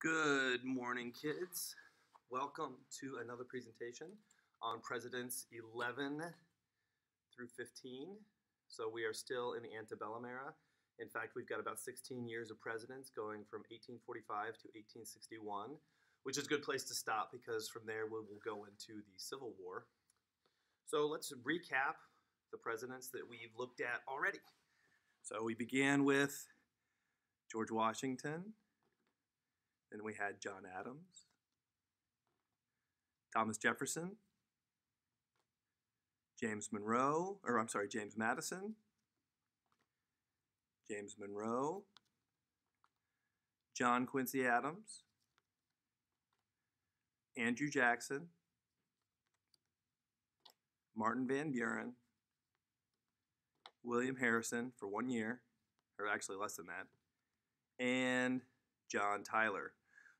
Good morning, kids. Welcome to another presentation on Presidents 11 through 15. So we are still in the antebellum era. In fact, we've got about 16 years of presidents going from 1845 to 1861, which is a good place to stop because from there we will go into the Civil War. So let's recap the presidents that we've looked at already. So we began with George Washington, then we had John Adams, Thomas Jefferson, James Monroe, or I'm sorry, James Madison, James Monroe, John Quincy Adams, Andrew Jackson, Martin Van Buren, William Harrison for one year, or actually less than that, and John Tyler.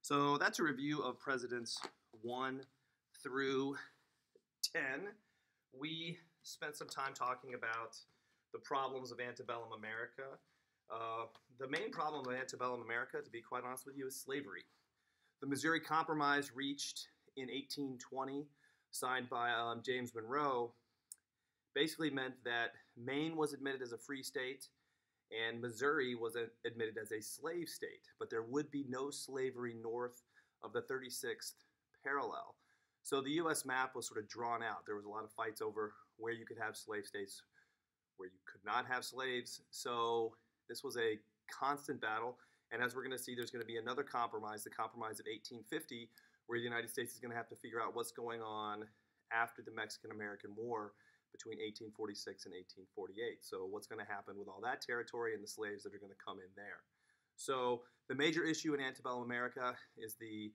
So that's a review of Presidents 1 through 10. We spent some time talking about the problems of antebellum America. Uh, the main problem of antebellum America, to be quite honest with you, is slavery. The Missouri Compromise reached in 1820, signed by um, James Monroe, basically meant that Maine was admitted as a free state and Missouri was admitted as a slave state, but there would be no slavery north of the 36th parallel. So the U.S. map was sort of drawn out. There was a lot of fights over where you could have slave states, where you could not have slaves. So this was a constant battle. And as we're going to see, there's going to be another compromise, the compromise of 1850, where the United States is going to have to figure out what's going on after the Mexican American War between 1846 and 1848. So what's going to happen with all that territory and the slaves that are going to come in there? So the major issue in antebellum America is the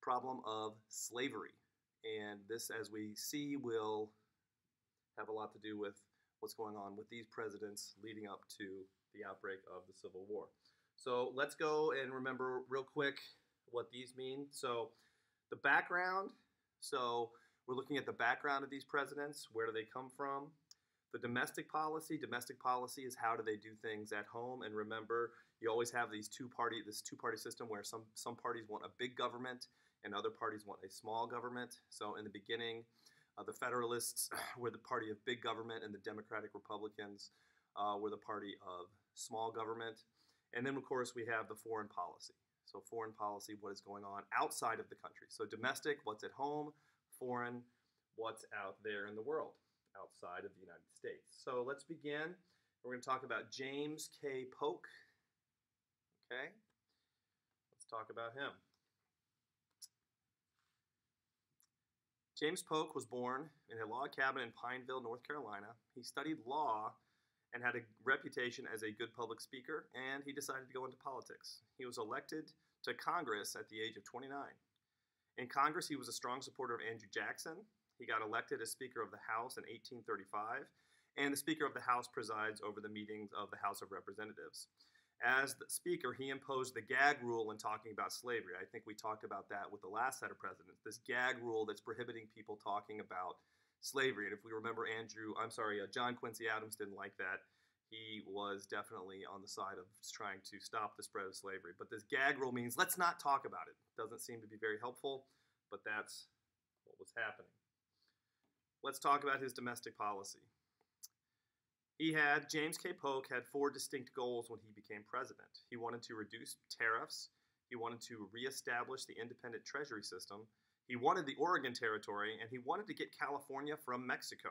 problem of slavery. And this, as we see, will have a lot to do with what's going on with these presidents leading up to the outbreak of the Civil War. So let's go and remember real quick what these mean. So the background, so we're looking at the background of these presidents. Where do they come from? The domestic policy. Domestic policy is how do they do things at home. And remember, you always have these two party this two party system where some some parties want a big government and other parties want a small government. So in the beginning, uh, the Federalists were the party of big government, and the Democratic Republicans uh, were the party of small government. And then, of course, we have the foreign policy. So, foreign policy, what is going on outside of the country. So, domestic, what's at home foreign, what's out there in the world outside of the United States. So let's begin. We're going to talk about James K. Polk. Okay, let's talk about him. James Polk was born in a log cabin in Pineville, North Carolina. He studied law and had a reputation as a good public speaker, and he decided to go into politics. He was elected to Congress at the age of 29. In Congress, he was a strong supporter of Andrew Jackson. He got elected as Speaker of the House in 1835, and the Speaker of the House presides over the meetings of the House of Representatives. As the Speaker, he imposed the gag rule in talking about slavery. I think we talked about that with the last set of presidents. This gag rule that's prohibiting people talking about slavery. And if we remember, Andrew, I'm sorry, uh, John Quincy Adams didn't like that he was definitely on the side of trying to stop the spread of slavery. But this gag rule means let's not talk about it. Doesn't seem to be very helpful, but that's what was happening. Let's talk about his domestic policy. He had, James K. Polk had four distinct goals when he became president. He wanted to reduce tariffs, he wanted to reestablish the independent treasury system, he wanted the Oregon Territory, and he wanted to get California from Mexico.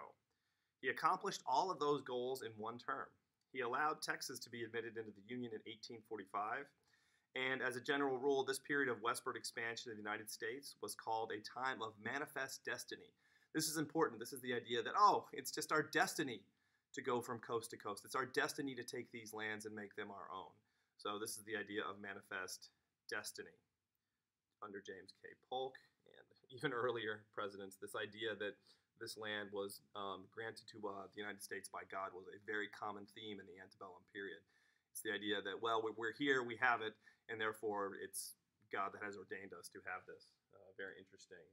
He accomplished all of those goals in one term. He allowed Texas to be admitted into the Union in 1845. And as a general rule, this period of westward expansion of the United States was called a time of manifest destiny. This is important. This is the idea that, oh, it's just our destiny to go from coast to coast. It's our destiny to take these lands and make them our own. So, this is the idea of manifest destiny under James K. Polk and even earlier presidents. This idea that this land was um, granted to uh, the United States by God was a very common theme in the antebellum period. It's the idea that, well, we're here, we have it, and therefore it's God that has ordained us to have this. Uh, very interesting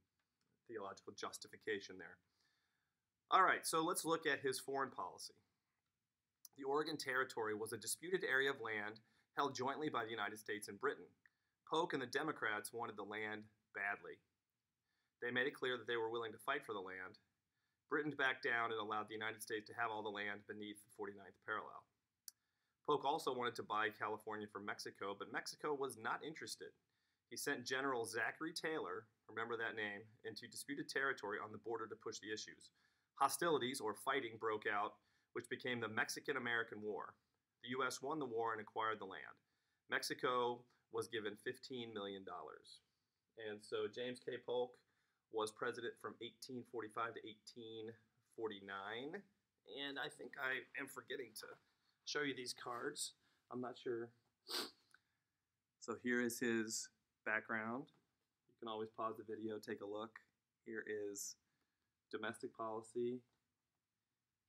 theological justification there. All right, so let's look at his foreign policy. The Oregon Territory was a disputed area of land held jointly by the United States and Britain. Polk and the Democrats wanted the land badly. They made it clear that they were willing to fight for the land. Britain backed down and allowed the United States to have all the land beneath the 49th parallel. Polk also wanted to buy California from Mexico, but Mexico was not interested. He sent General Zachary Taylor, remember that name, into disputed territory on the border to push the issues. Hostilities, or fighting, broke out, which became the Mexican American War. The U.S. won the war and acquired the land. Mexico was given $15 million. And so James K. Polk was president from 1845 to 1849. And I think I am forgetting to show you these cards. I'm not sure. So here is his background. You can always pause the video, take a look. Here is domestic policy.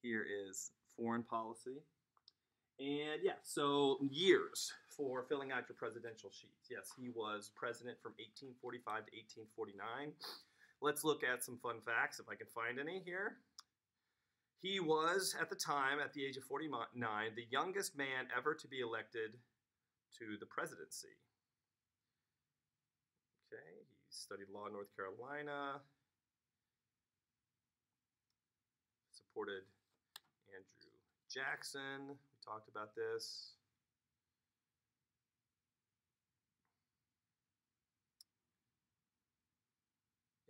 Here is foreign policy. And yeah, so years for filling out your presidential sheets. Yes, he was president from 1845 to 1849. Let's look at some fun facts if I can find any here. He was, at the time, at the age of 49, the youngest man ever to be elected to the presidency. Okay, he studied law in North Carolina, supported Andrew Jackson. We talked about this.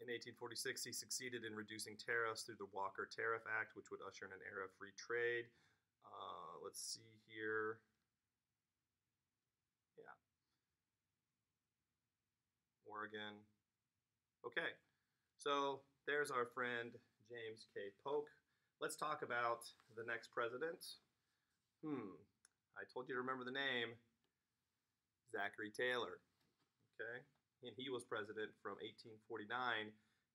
In 1846, he succeeded in reducing tariffs through the Walker Tariff Act, which would usher in an era of free trade. Uh, let's see here. Yeah. Oregon. Okay, so there's our friend James K. Polk. Let's talk about the next president. Hmm, I told you to remember the name Zachary Taylor. Okay and he was president from 1849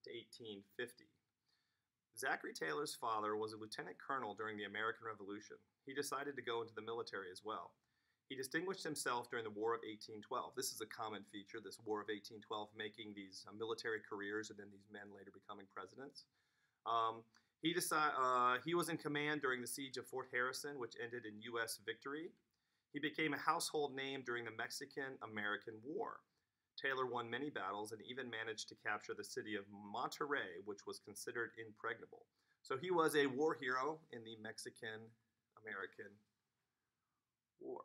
to 1850. Zachary Taylor's father was a lieutenant colonel during the American Revolution. He decided to go into the military as well. He distinguished himself during the War of 1812. This is a common feature, this War of 1812, making these uh, military careers and then these men later becoming presidents. Um, he, decide, uh, he was in command during the siege of Fort Harrison, which ended in U.S. victory. He became a household name during the Mexican American War. Taylor won many battles and even managed to capture the city of Monterrey, which was considered impregnable. So he was a war hero in the Mexican American War.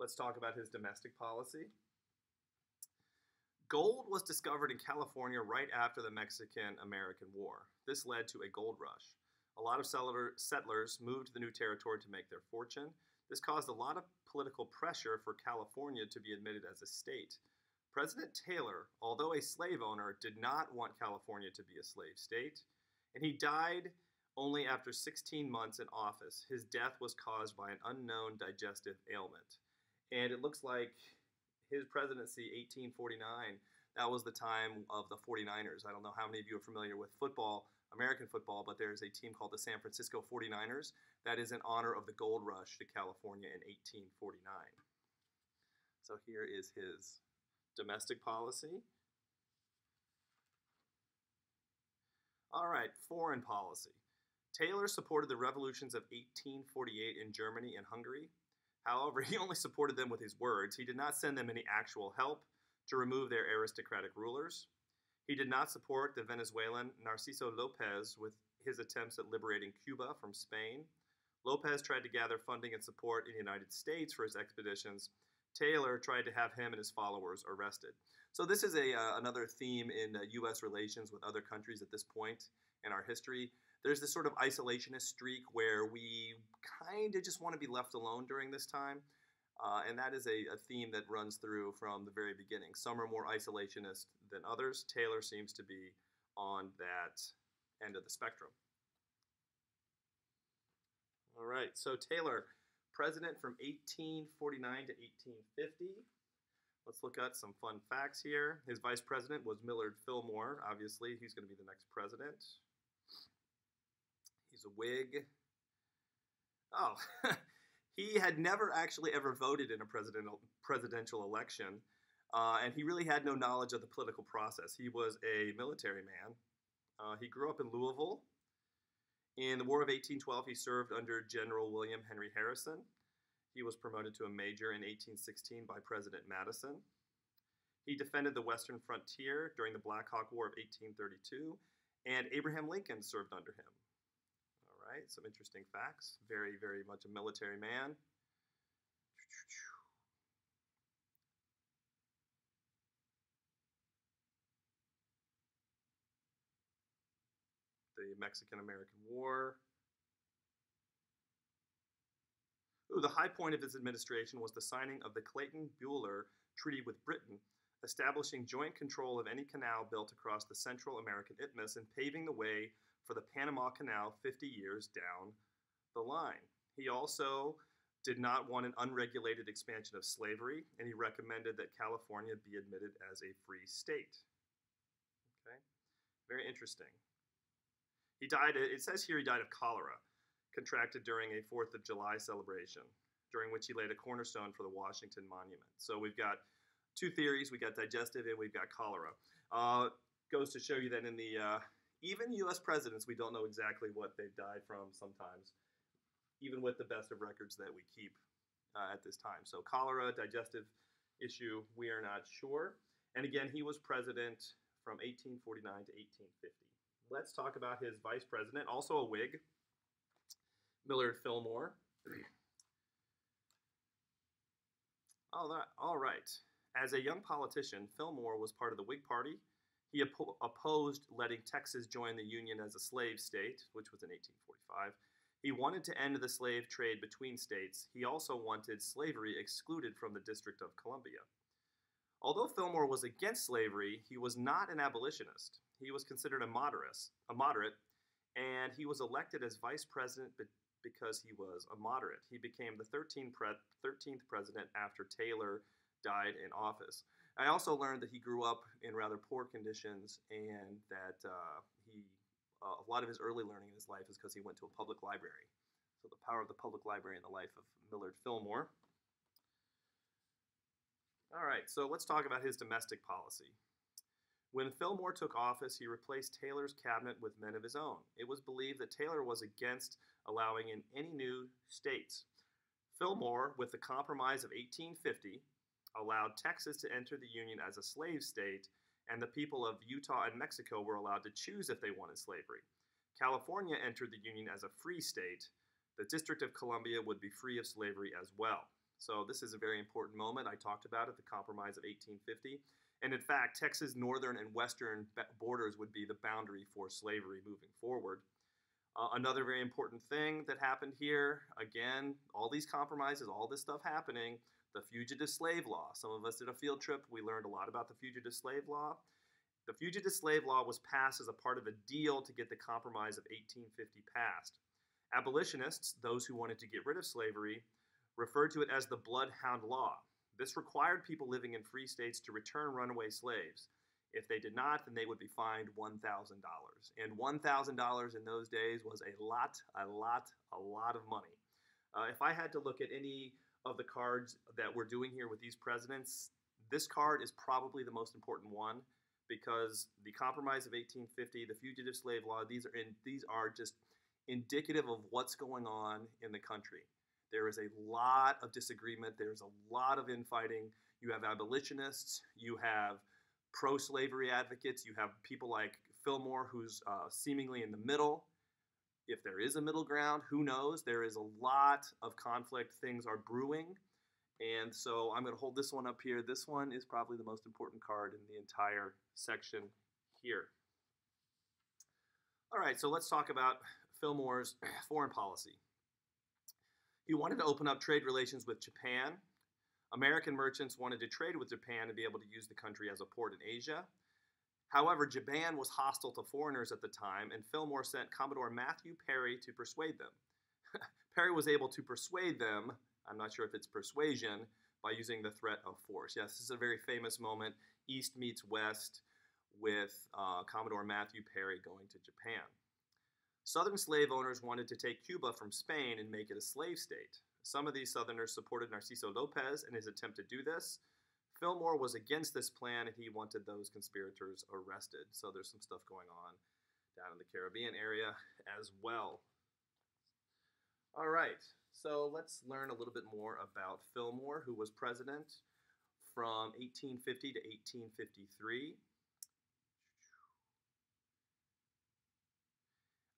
Let's talk about his domestic policy. Gold was discovered in California right after the Mexican American War. This led to a gold rush. A lot of settlers moved to the new territory to make their fortune. This caused a lot of political pressure for California to be admitted as a state. President Taylor, although a slave owner, did not want California to be a slave state, and he died only after 16 months in office. His death was caused by an unknown digestive ailment. And it looks like his presidency, 1849, that was the time of the 49ers. I don't know how many of you are familiar with football, American football, but there's a team called the San Francisco 49ers that is in honor of the gold rush to California in 1849. So here is his domestic policy. All right, foreign policy. Taylor supported the revolutions of 1848 in Germany and Hungary. However, he only supported them with his words. He did not send them any actual help to remove their aristocratic rulers. He did not support the Venezuelan Narciso Lopez with his attempts at liberating Cuba from Spain. Lopez tried to gather funding and support in the United States for his expeditions. Taylor tried to have him and his followers arrested. So this is a uh, another theme in uh, U.S. relations with other countries at this point in our history. There's this sort of isolationist streak where we kind of just want to be left alone during this time. Uh, and that is a, a, theme that runs through from the very beginning. Some are more isolationist than others. Taylor seems to be on that end of the spectrum. All right, so Taylor, president from 1849 to 1850. Let's look at some fun facts here. His vice president was Millard Fillmore. Obviously, he's going to be the next president. He's a Whig. Oh, he had never actually ever voted in a presidential presidential election, uh, and he really had no knowledge of the political process. He was a military man. Uh, he grew up in Louisville. In the War of 1812, he served under General William Henry Harrison. He was promoted to a major in 1816 by President Madison. He defended the western frontier during the Black Hawk War of 1832, and Abraham Lincoln served under him. Right, some interesting facts. Very, very much a military man. The Mexican American War. Ooh, the high point of his administration was the signing of the Clayton Bulwer Treaty with Britain, establishing joint control of any canal built across the Central American Isthmus and paving the way for the Panama Canal 50 years down the line. He also did not want an unregulated expansion of slavery, and he recommended that California be admitted as a free state. Okay, very interesting. He died, it says here he died of cholera contracted during a Fourth of July celebration, during which he laid a cornerstone for the Washington Monument. So we've got two theories: we've got digestive and we've got cholera. Uh, goes to show you that in the uh, even U.S. presidents, we don't know exactly what they've died from sometimes, even with the best of records that we keep uh, at this time. So cholera, digestive issue, we are not sure. And again, he was president from 1849 to 1850. Let's talk about his vice president, also a Whig, Millard Fillmore. Right, all right. As a young politician, Fillmore was part of the Whig Party. He oppo- opposed letting Texas join the Union as a slave state, which was in 1845. He wanted to end the slave trade between states. He also wanted slavery excluded from the District of Columbia. Although Fillmore was against slavery, he was not an abolitionist. He was considered a moderate, a moderate, and he was elected as vice president because he was a moderate. He became the 13th, pre- 13th president after Taylor died in office. I also learned that he grew up in rather poor conditions and that uh, he, uh, a lot of his early learning in his life is because he went to a public library. So, the power of the public library in the life of Millard Fillmore. All right, so let's talk about his domestic policy. When Fillmore took office, he replaced Taylor's cabinet with men of his own. It was believed that Taylor was against allowing in any new states. Fillmore, with the Compromise of 1850, allowed Texas to enter the Union as a slave state, and the people of Utah and Mexico were allowed to choose if they wanted slavery. California entered the Union as a free state. The District of Columbia would be free of slavery as well. So, this is a very important moment. I talked about it, the Compromise of 1850. And in fact, Texas' northern and western borders would be the boundary for slavery moving forward. Uh, another very important thing that happened here, again, all these compromises, all this stuff happening, the fugitive slave law. Some of us did a field trip, we learned a lot about the fugitive slave law. The fugitive slave law was passed as a part of a deal to get the Compromise of 1850 passed. Abolitionists, those who wanted to get rid of slavery, referred to it as the Bloodhound Law. This required people living in free states to return runaway slaves. If they did not, then they would be fined $1,000. And $1,000 in those days was a lot, a lot, a lot of money. Uh, if I had to look at any of the cards that we're doing here with these presidents, this card is probably the most important one because the Compromise of 1850, the Fugitive Slave Law, these are in, these are just indicative of what's going on in the country. There is a lot of disagreement. There's a lot of infighting. You have abolitionists. You have pro slavery advocates. You have people like Fillmore, who's uh, seemingly in the middle. If there is a middle ground, who knows? There is a lot of conflict. Things are brewing. And so I'm going to hold this one up here. This one is probably the most important card in the entire section here. All right, so let's talk about Fillmore's foreign policy. He wanted to open up trade relations with Japan. American merchants wanted to trade with Japan and be able to use the country as a port in Asia. However, Japan was hostile to foreigners at the time, and Fillmore sent Commodore Matthew Perry to persuade them. Perry was able to persuade them, I'm not sure if it's persuasion, by using the threat of force. Yes, this is a very famous moment, East meets West, with uh, Commodore Matthew Perry going to Japan. Southern slave owners wanted to take Cuba from Spain and make it a slave state. Some of these Southerners supported Narciso Lopez in his attempt to do this. Fillmore was against this plan and he wanted those conspirators arrested. So there's some stuff going on down in the Caribbean area as well. All right, so let's learn a little bit more about Fillmore, who was president from 1850 to 1853.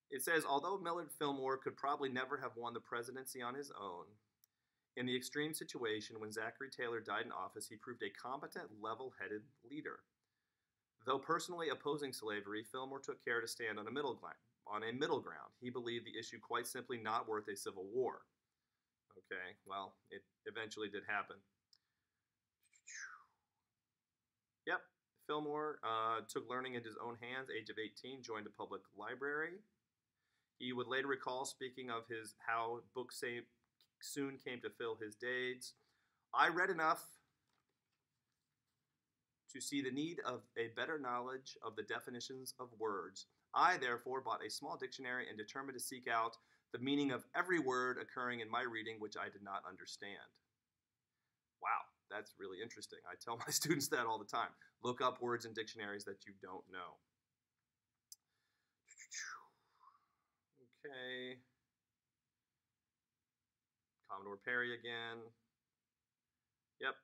It says, although Millard Fillmore could probably never have won the presidency on his own, in the extreme situation when Zachary Taylor died in office, he proved a competent, level headed leader. Though personally opposing slavery, Fillmore took care to stand on a middle ground. On a middle ground, he believed the issue quite simply not worth a civil war. Okay, well, it eventually did happen. Yep, Fillmore uh, took learning into his own hands. Age of 18, joined a public library. He would later recall speaking of his how books soon came to fill his days. I read enough to see the need of a better knowledge of the definitions of words. I therefore bought a small dictionary and determined to seek out the meaning of every word occurring in my reading which I did not understand. Wow, that's really interesting. I tell my students that all the time. Look up words in dictionaries that you don't know. Okay. Commodore Perry again. Yep.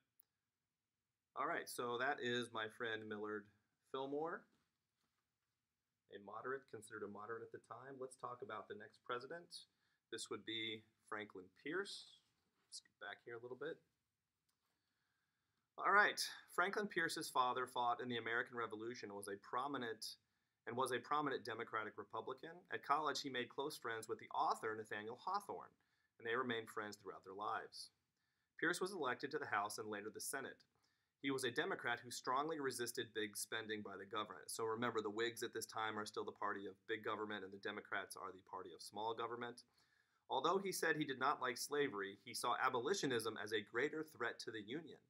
All right, so that is my friend Millard Fillmore, a moderate, considered a moderate at the time. Let's talk about the next president. This would be Franklin Pierce. Let's get back here a little bit. All right, Franklin Pierce's father fought in the American Revolution and was a prominent and was a prominent Democratic Republican. At college, he made close friends with the author Nathaniel Hawthorne, and they remained friends throughout their lives. Pierce was elected to the House and later the Senate. He was a Democrat who strongly resisted big spending by the government. So remember, the Whigs at this time are still the party of big government, and the Democrats are the party of small government. Although he said he did not like slavery, he saw abolitionism as a greater threat to the Union.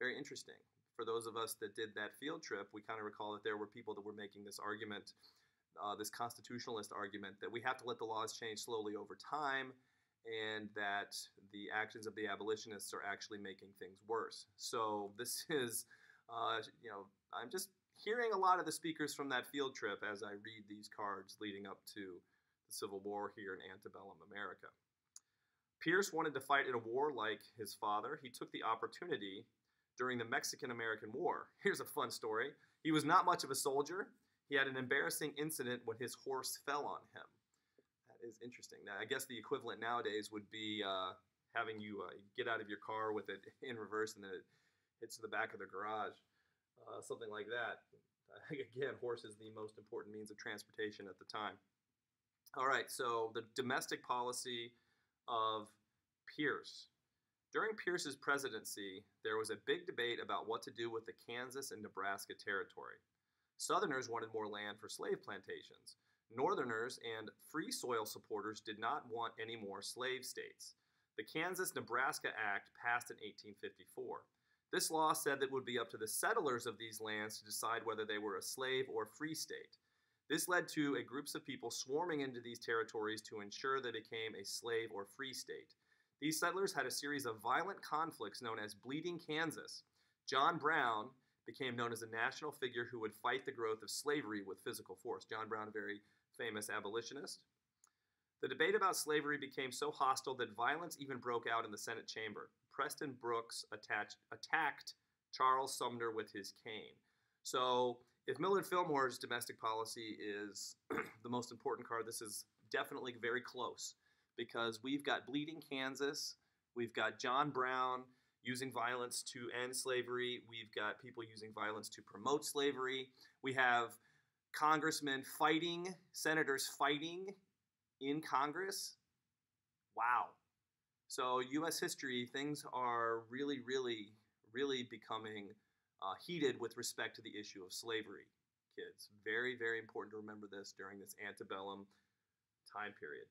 Very interesting for those of us that did that field trip, we kind of recall that there were people that were making this argument, uh, this constitutionalist argument, that we have to let the laws change slowly over time and that the actions of the abolitionists are actually making things worse. So this is, uh, you know, I'm just hearing a lot of the speakers from that field trip as I read these cards leading up to the Civil War here in antebellum America. Pierce wanted to fight in a war like his father. He took the opportunity during the Mexican American War. Here's a fun story. He was not much of a soldier. He had an embarrassing incident when his horse fell on him. Is interesting. Now, I guess the equivalent nowadays would be uh, having you uh, get out of your car with it in reverse and then it hits the back of the garage. Uh, something like that. Again, horse is the most important means of transportation at the time. All right, so the domestic policy of Pierce. During Pierce's presidency, there was a big debate about what to do with the Kansas and Nebraska territory. Southerners wanted more land for slave plantations. Northerners and free soil supporters did not want any more slave states. The Kansas Nebraska Act passed in 1854. This law said that it would be up to the settlers of these lands to decide whether they were a slave or free state. This led to a groups of people swarming into these territories to ensure they became a slave or free state. These settlers had a series of violent conflicts known as Bleeding Kansas. John Brown became known as a national figure who would fight the growth of slavery with physical force. John Brown, a very famous abolitionist. The debate about slavery became so hostile that violence even broke out in the Senate chamber. Preston Brooks attached, attacked Charles Sumner with his cane. So, if Millard Fillmore's domestic policy is the most important card, this is definitely very close because we've got Bleeding Kansas, we've got John Brown using violence to end slavery, we've got people using violence to promote slavery, we have congressmen fighting, senators fighting in Congress. Wow. So, U.S. history, things are really, really, really becoming uh, heated with respect to the issue of slavery, kids. Very, very important to remember this during this antebellum time period.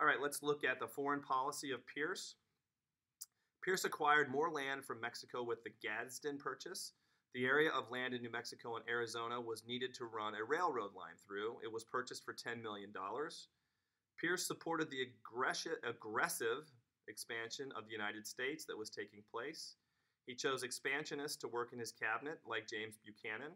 All right, let's look at the foreign policy of Pierce. Pierce acquired more land from Mexico with the Gadsden Purchase. The area of land in New Mexico and Arizona was needed to run a railroad line through. It was purchased for $10 million. Pierce supported the aggressive expansion of the United States that was taking place. He chose expansionists to work in his cabinet, like James Buchanan.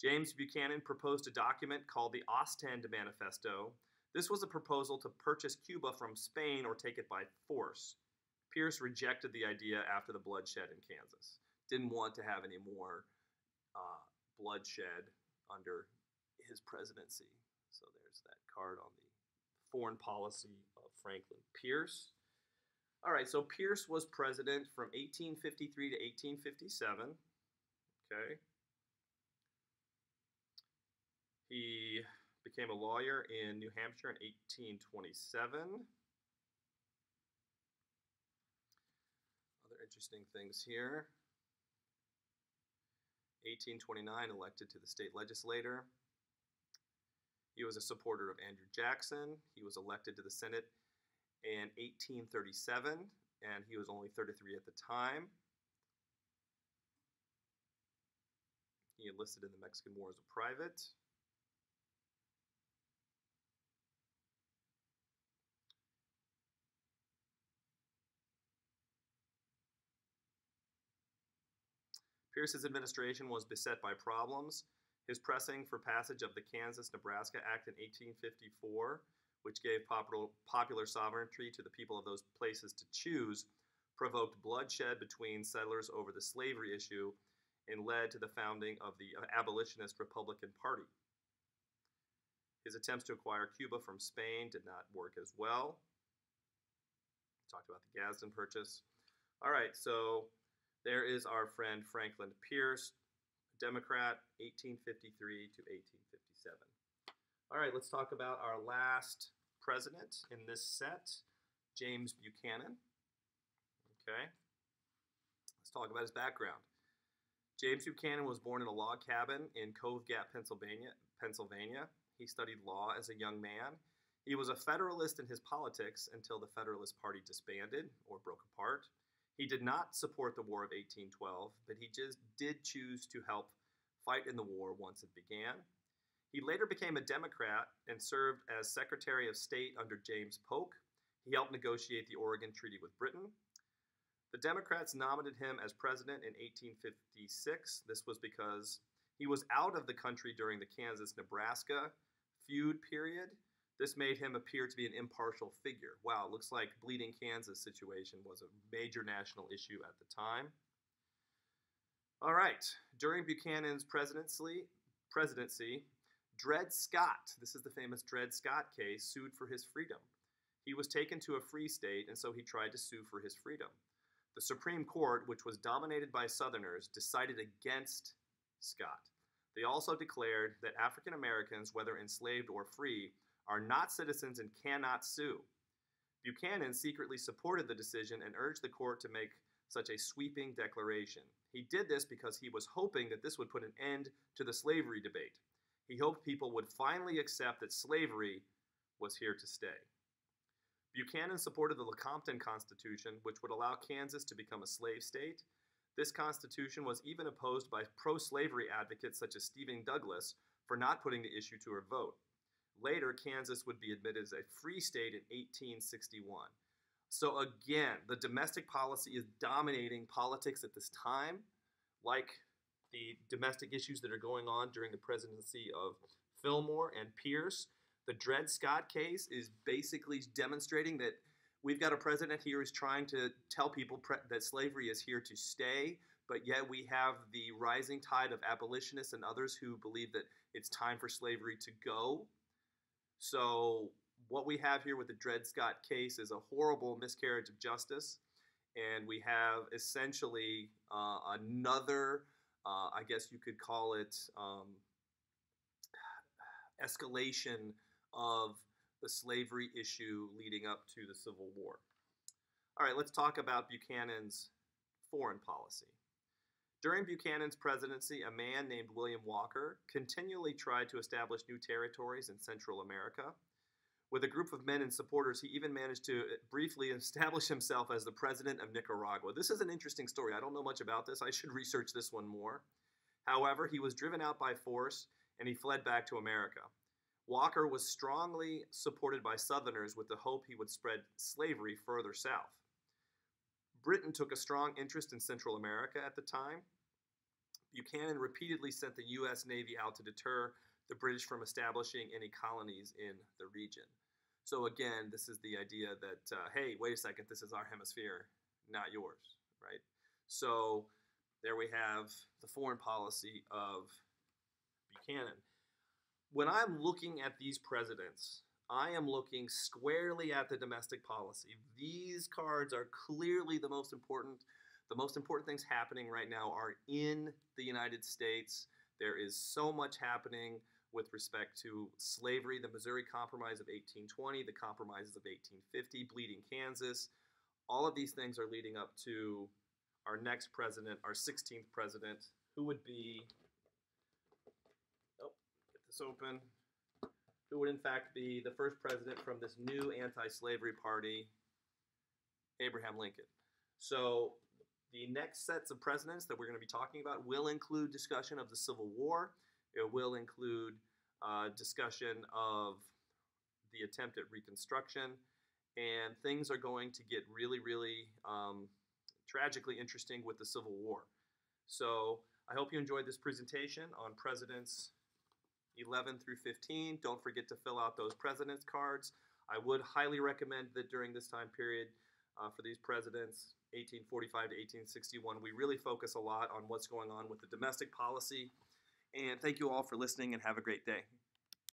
James Buchanan proposed a document called the Ostend Manifesto This was a proposal to purchase Cuba from Spain or take it by force. Pierce rejected the idea after the bloodshed in Kansas. Didn't want to have any more uh, bloodshed under his presidency. So there's that card on the foreign policy of Franklin Pierce. All right, so Pierce was president from 1853 to 1857. Okay. He became a lawyer in New Hampshire in 1827. Other interesting things here. 1829, elected to the state legislature. He was a supporter of Andrew Jackson. He was elected to the Senate in 1837, and he was only 33 at the time. He enlisted in the Mexican War as a private. Pierce's administration was beset by problems. His pressing for passage of the Kansas Nebraska Act in 1854, which gave popular, sovereignty to the people of those places to choose, provoked bloodshed between settlers over the slavery issue and led to the founding of the uh, abolitionist Republican Party. His attempts to acquire Cuba from Spain did not work as well. We Talked about the Gadsden Purchase. All right, so there is our friend Franklin Pierce, Democrat, 1853 to 1857. All right, let's talk about our last president in this set, James Buchanan. Okay, let's talk about his background. James Buchanan was born in a log cabin in Cove Gap, Pennsylvania. Pennsylvania. He studied law as a young man. He was a Federalist in his politics until the Federalist Party disbanded or broke apart. He did not support the War of 1812, but he just did choose to help fight in the war once it began. He later became a Democrat and served as Secretary of State under James Polk. He helped negotiate the Oregon Treaty with Britain. The Democrats nominated him as president in 1856. This was because he was out of the country during the Kansas Nebraska feud period this made him appear to be an impartial figure. Wow, looks like Bleeding Kansas situation was a major national issue at the time. All right, during Buchanan's presidency, presidency, Dred Scott, this is the famous Dred Scott case, sued for his freedom. He was taken to a free state, and so he tried to sue for his freedom. The Supreme Court, which was dominated by Southerners, decided against Scott. They also declared that African Americans, whether enslaved or free, are not citizens and cannot sue. Buchanan secretly supported the decision and urged the court to make such a sweeping declaration. He did this because he was hoping that this would put an end to the slavery debate. He hoped people would finally accept that slavery was here to stay. Buchanan supported the Lecompton Constitution, which would allow Kansas to become a slave state. This constitution was even opposed by pro slavery advocates such as Stephen Douglas for not putting the issue to a vote. Later, Kansas would be admitted as a free state in 1861. So, again, the domestic policy is dominating politics at this time, like the domestic issues that are going on during the presidency of Fillmore and Pierce. The Dred Scott case is basically demonstrating that we've got a president here who's trying to tell people that slavery is here to stay, but yet we have the rising tide of abolitionists and others who believe that it's time for slavery to go. So what we have here with the Dred Scott case is a horrible miscarriage of justice, and we have essentially uh, another, uh, I guess you could call it, um, escalation of the slavery issue leading up to the Civil War. All right, let's talk about Buchanan's foreign policy. During Buchanan's presidency, a man named William Walker continually tried to establish new territories in Central America. With a group of men and supporters, he even managed to uh, briefly establish himself as the president of Nicaragua. This is an interesting story. I don't know much about this. I should research this one more. However, he was driven out by force and he fled back to America. Walker was strongly supported by Southerners with the hope he would spread slavery further south. Britain took a strong interest in Central America at the time. Buchanan repeatedly sent the U.S. Navy out to deter the British from establishing any colonies in the region. So again, this is the idea that uh, hey, wait a second, this is our hemisphere, not yours, right? So there we have the foreign policy of Buchanan. When I'm looking at these presidents, I am looking squarely at the domestic policy. These cards are clearly the most important. The most important things happening right now are in the United States. There is so much happening with respect to slavery, the Missouri Compromise of 1820, the compromises of 1850, Bleeding Kansas. All of these things are leading up to our next president, our 16th president, who would be, oh, get this open, who would in fact be the first president from this new anti slavery party, Abraham Lincoln. So the next sets of presidents that we're going to be talking about will include discussion of the Civil War. It will include uh, discussion of the attempt at Reconstruction, and things are going to get really, really um, tragically interesting with the Civil War. So I hope you enjoyed this presentation on presidents 11 through 15. Don't forget to fill out those president's cards. I would highly recommend that during this time period uh, for these presidents, 1845 to 1861, we really focus a lot on what's going on with the domestic policy. And thank you all for listening and have a great day.